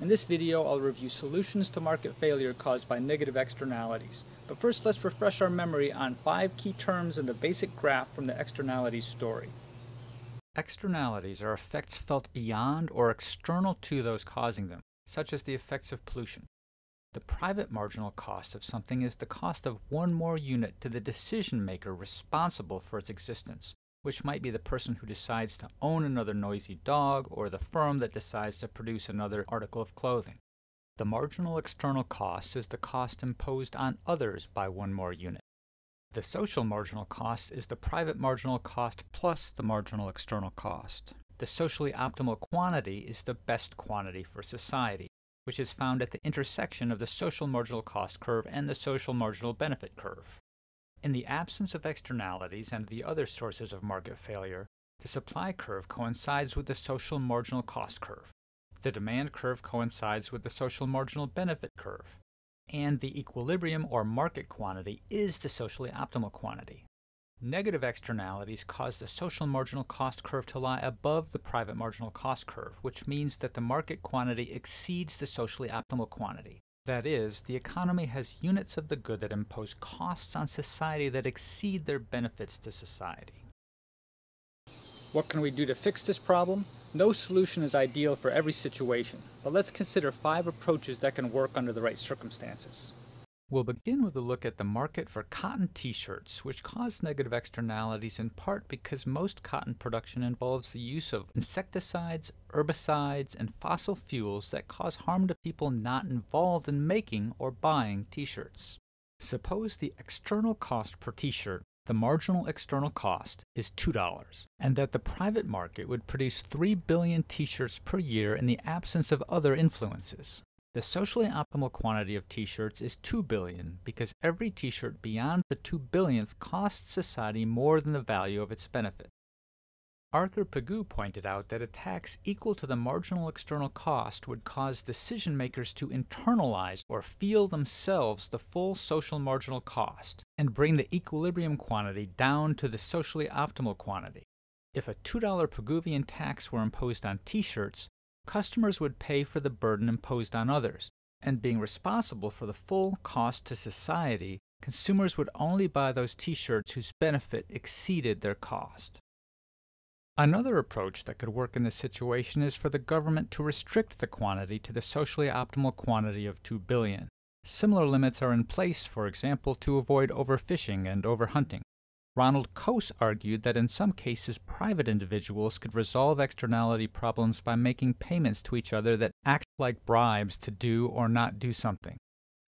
In this video, I'll review solutions to market failure caused by negative externalities. But first, let's refresh our memory on five key terms in the basic graph from the externalities story. Externalities are effects felt beyond or external to those causing them, such as the effects of pollution. The private marginal cost of something is the cost of one more unit to the decision maker responsible for its existence, which might be the person who decides to own another noisy dog or the firm that decides to produce another article of clothing. The marginal external cost is the cost imposed on others by one more unit. The social marginal cost is the private marginal cost plus the marginal external cost. The socially optimal quantity is the best quantity for society, which is found at the intersection of the social marginal cost curve and the social marginal benefit curve. In the absence of externalities and the other sources of market failure, the supply curve coincides with the social marginal cost curve. The demand curve coincides with the social marginal benefit curve. And the equilibrium or market quantity is the socially optimal quantity. Negative externalities cause the social marginal cost curve to lie above the private marginal cost curve, which means that the market quantity exceeds the socially optimal quantity. That is, the economy has units of the good that impose costs on society that exceed their benefits to society. What can we do to fix this problem? No solution is ideal for every situation, but let's consider five approaches that can work under the right circumstances. We'll begin with a look at the market for cotton t-shirts, which cause negative externalities in part because most cotton production involves the use of insecticides, herbicides, and fossil fuels that cause harm to people not involved in making or buying t-shirts. Suppose the external cost per t-shirt, the marginal external cost, is $2, and that the private market would produce 3 billion t-shirts per year in the absence of other influences. The socially optimal quantity of t-shirts is 2 billion because every t-shirt beyond the 2 billionth costs society more than the value of its benefit. Arthur Pigou pointed out that a tax equal to the marginal external cost would cause decision makers to internalize or feel themselves the full social marginal cost and bring the equilibrium quantity down to the socially optimal quantity. If a $2 Pigouvian tax were imposed on t-shirts, customers would pay for the burden imposed on others, and being responsible for the full cost to society, consumers would only buy those t-shirts whose benefit exceeded their cost. Another approach that could work in this situation is for the government to restrict the quantity to the socially optimal quantity of 2 billion. Similar limits are in place, for example, to avoid overfishing and overhunting. Ronald Coase argued that in some cases private individuals could resolve externality problems by making payments to each other that act like bribes to do or not do something.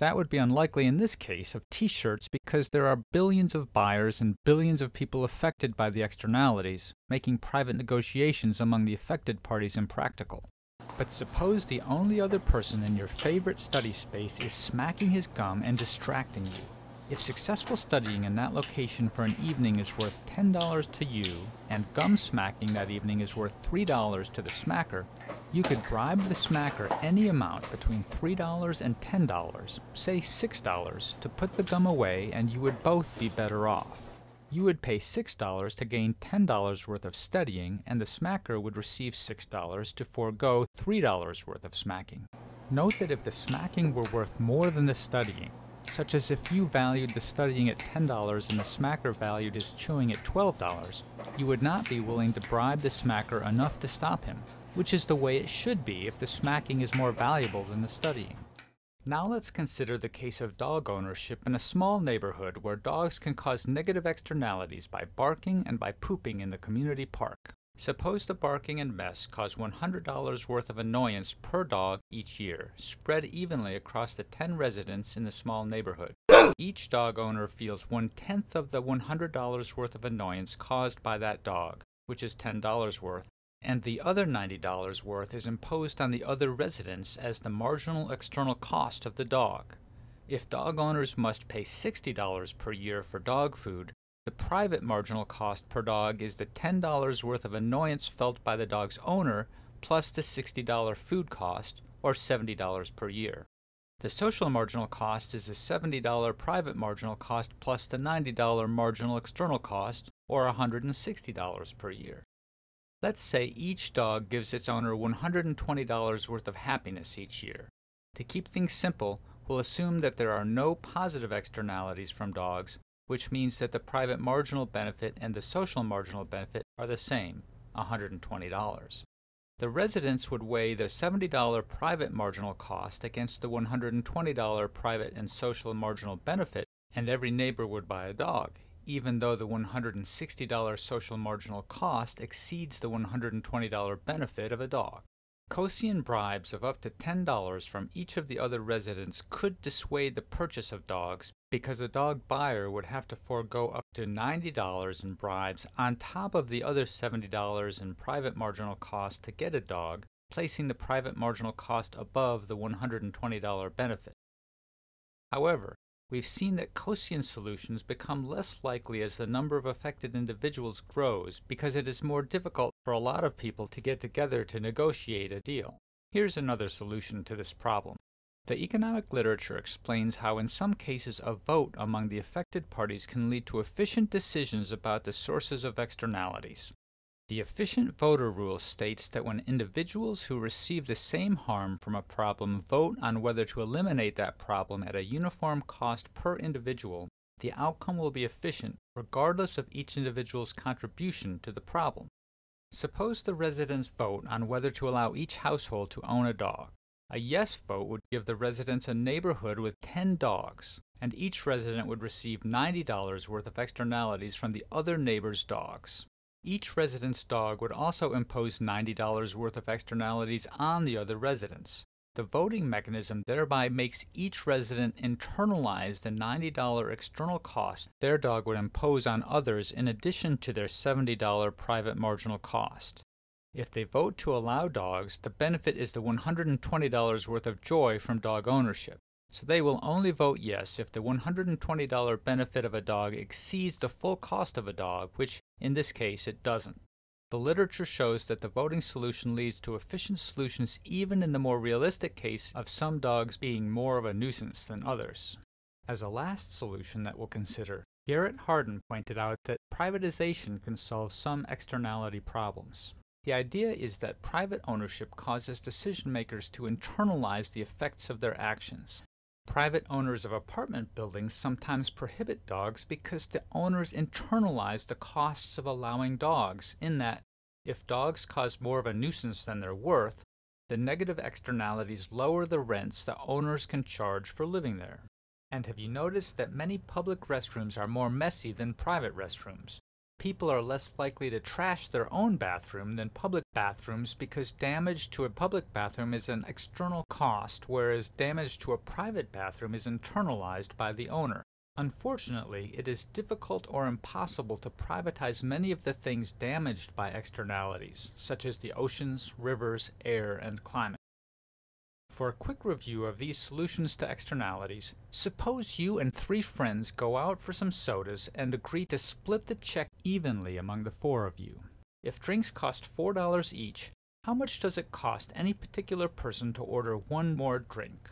That would be unlikely in this case of t-shirts because there are billions of buyers and billions of people affected by the externalities, making private negotiations among the affected parties impractical. But suppose the only other person in your favorite study space is smacking his gum and distracting you. If successful studying in that location for an evening is worth $10 to you, and gum smacking that evening is worth $3 to the smacker, you could bribe the smacker any amount between $3 and $10, say $6, to put the gum away and you would both be better off. You would pay $6 to gain $10 worth of studying, and the smacker would receive $6 to forego $3 worth of smacking. Note that if the smacking were worth more than the studying, such as if you valued the studying at $10 and the smacker valued his chewing at $12, you would not be willing to bribe the smacker enough to stop him, which is the way it should be if the smacking is more valuable than the studying. Now let's consider the case of dog ownership in a small neighborhood where dogs can cause negative externalities by barking and by pooping in the community park. Suppose the barking and mess cause $100 worth of annoyance per dog each year, spread evenly across the 10 residents in the small neighborhood. Each dog owner feels one tenth of the $100 worth of annoyance caused by that dog, which is $10 worth, and the other $90 worth is imposed on the other residents as the marginal external cost of the dog. If dog owners must pay $60 per year for dog food, the private marginal cost per dog is the $10 worth of annoyance felt by the dog's owner plus the $60 food cost, or $70 per year. The social marginal cost is the $70 private marginal cost plus the $90 marginal external cost, or $160 per year. Let's say each dog gives its owner $120 worth of happiness each year. To keep things simple, we'll assume that there are no positive externalities from dogs, which means that the private marginal benefit and the social marginal benefit are the same, $120. The residents would weigh the $70 private marginal cost against the $120 private and social marginal benefit, and every neighbor would buy a dog, even though the $160 social marginal cost exceeds the $120 benefit of a dog. Coasian bribes of up to $10 from each of the other residents could dissuade the purchase of dogs because a dog buyer would have to forego up to $90 in bribes on top of the other $70 in private marginal cost to get a dog, placing the private marginal cost above the $120 benefit. However, we've seen that Coasian solutions become less likely as the number of affected individuals grows because it is more difficult for a lot of people to get together to negotiate a deal. Here's another solution to this problem. The economic literature explains how in some cases a vote among the affected parties can lead to efficient decisions about the sources of externalities. The efficient voter rule states that when individuals who receive the same harm from a problem vote on whether to eliminate that problem at a uniform cost per individual, the outcome will be efficient regardless of each individual's contribution to the problem. Suppose the residents vote on whether to allow each household to own a dog. A yes vote would give the residents a neighborhood with 10 dogs, and each resident would receive $90 worth of externalities from the other neighbor's dogs. Each resident's dog would also impose $90 worth of externalities on the other residents. The voting mechanism thereby makes each resident internalize the $90 external cost their dog would impose on others in addition to their $70 private marginal cost. If they vote to allow dogs, the benefit is the $120 worth of joy from dog ownership. So they will only vote yes if the $120 benefit of a dog exceeds the full cost of a dog, which in this case it doesn't. The literature shows that the voting solution leads to efficient solutions even in the more realistic case of some dogs being more of a nuisance than others. As a last solution that we'll consider, Garrett Hardin pointed out that privatization can solve some externality problems. The idea is that private ownership causes decision makers to internalize the effects of their actions. Private owners of apartment buildings sometimes prohibit dogs because the owners internalize the costs of allowing dogs, in that, if dogs cause more of a nuisance than they're worth, the negative externalities lower the rents the owners can charge for living there. And have you noticed that many public restrooms are more messy than private restrooms? People are less likely to trash their own bathroom than public bathrooms because damage to a public bathroom is an external cost, whereas damage to a private bathroom is internalized by the owner. Unfortunately, it is difficult or impossible to privatize many of the things damaged by externalities, such as the oceans, rivers, air, and climate. For a quick review of these solutions to externalities, suppose you and three friends go out for some sodas and agree to split the check evenly among the four of you. If drinks cost $4 each, how much does it cost any particular person to order one more drink?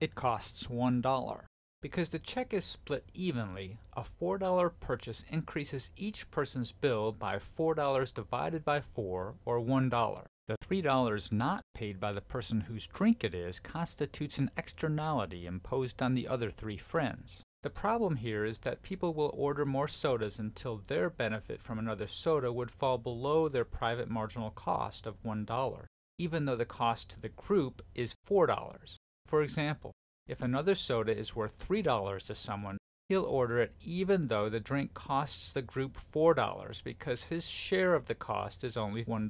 It costs $1. Because the check is split evenly, a $4 purchase increases each person's bill by $4 divided by 4, or $1. The $3 not paid by the person whose drink it is constitutes an externality imposed on the other three friends. The problem here is that people will order more sodas until their benefit from another soda would fall below their private marginal cost of $1, even though the cost to the group is $4. For example, if another soda is worth $3 to someone, he'll order it even though the drink costs the group $4 because his share of the cost is only $1.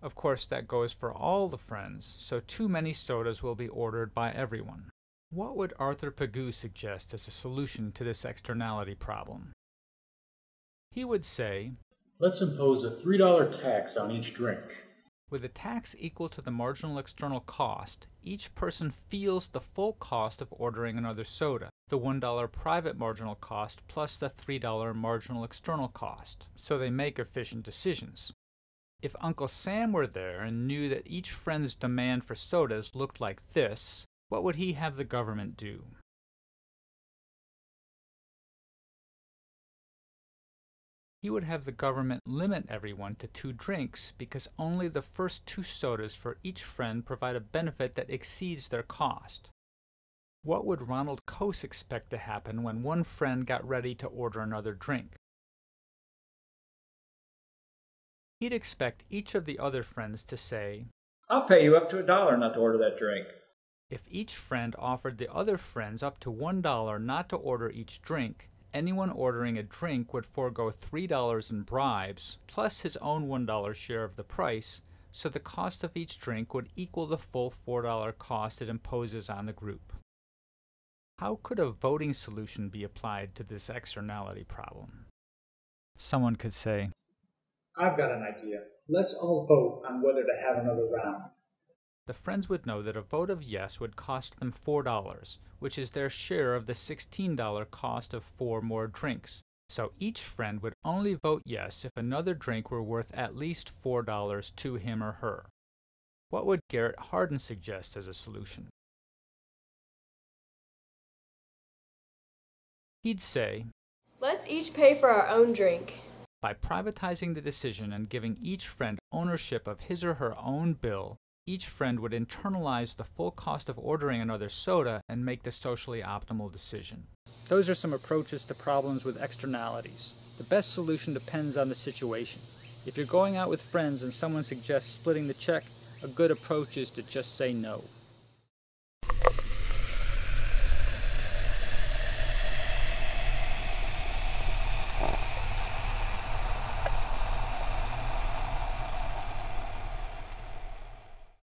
Of course, that goes for all the friends, so too many sodas will be ordered by everyone. What would Arthur Pigou suggest as a solution to this externality problem? He would say, Let's impose a $3 tax on each drink. With a tax equal to the marginal external cost, each person feels the full cost of ordering another soda, the $1 private marginal cost plus the $3 marginal external cost, so they make efficient decisions. If Uncle Sam were there and knew that each friend's demand for sodas looked like this, what would he have the government do? He would have the government limit everyone to two drinks because only the first two sodas for each friend provide a benefit that exceeds their cost. What would Ronald Coase expect to happen when one friend got ready to order another drink? He'd expect each of the other friends to say, I'll pay you up to a dollar not to order that drink. If each friend offered the other friends up to one dollar not to order each drink, anyone ordering a drink would forego $3 in bribes, plus his own $1 share of the price, so the cost of each drink would equal the full $4 cost it imposes on the group. How could a voting solution be applied to this externality problem? Someone could say, I've got an idea. Let's all vote on whether to have another round. The friends would know that a vote of yes would cost them $4, which is their share of the $16 cost of four more drinks. So each friend would only vote yes if another drink were worth at least $4 to him or her. What would Garrett Hardin suggest as a solution? He'd say, Let's each pay for our own drink. By privatizing the decision and giving each friend ownership of his or her own bill, each friend would internalize the full cost of ordering another soda and make the socially optimal decision. Those are some approaches to problems with externalities. The best solution depends on the situation. If you're going out with friends and someone suggests splitting the check, a good approach is to just say no.